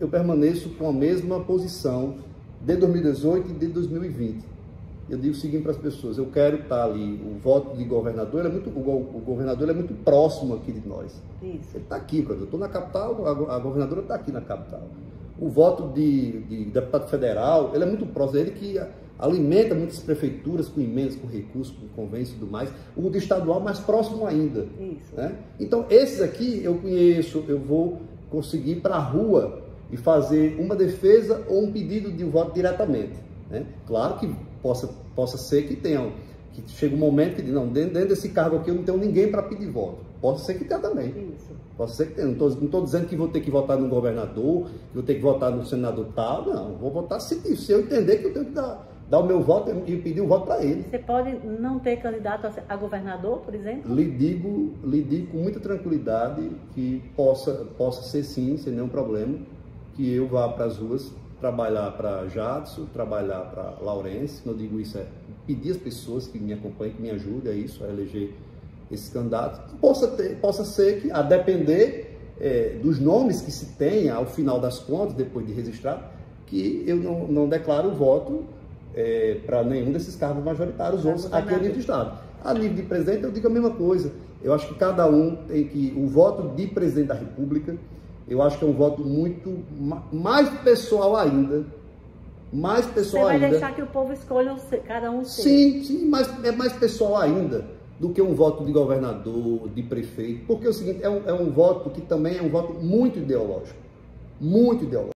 eu permaneço com a mesma posição de 2018 e de 2020. Eu digo o seguinte para as pessoas: eu quero estar ali. O voto de governador é muito, o, governador é muito próximo aqui de nós. Isso. Ele está aqui, quando eu estou na capital, a, governadora está aqui na capital. O voto de, de, deputado federal, ele é muito próximo. Ele que alimenta muitas prefeituras com emendas, com recursos, com convênios e tudo mais. O de estadual, mais próximo ainda. Isso. Né? Então, esses aqui eu conheço, eu vou conseguir ir para a rua e fazer uma defesa ou um pedido de voto diretamente. Né? Claro que possa, possa ser que tenham, que chega um momento que não, dentro, dentro desse cargo aqui eu não tenho ninguém para pedir voto. Pode ser que tenha também. Isso. Pode ser que tenha. Não estou dizendo que vou ter que votar no governador, que vou ter que votar no senador tal, não. Vou votar se, se eu entender que eu tenho que dar, dar o meu voto e pedir o voto para ele. Você pode não ter candidato a governador, por exemplo? Lhe digo, lhe digo com muita tranquilidade que possa, possa ser sim, sem nenhum problema, que eu vá para as ruas trabalhar para Jadson, trabalhar para Laurence. Quando eu digo isso, é pedir às pessoas que me acompanhem, que me ajudem a isso, a eleger esse candidato. Possa, ter, possa ser que, a depender é, dos nomes que se tenha ao final das contas, depois de registrar, que eu não, não declaro o voto é, para nenhum desses cargos majoritários, outros aqui a nível de Estado. A nível de presidente, eu digo a mesma coisa. Eu acho que cada um tem que. O voto de presidente da República eu acho que é um voto muito mais pessoal ainda. Mais pessoal Você vai ainda. deixar que o povo escolha cada um seu. Sim, sim, mas é mais pessoal ainda do que um voto de governador, de prefeito. Porque é o seguinte, é um, é um voto que também é um voto muito ideológico. Muito ideológico.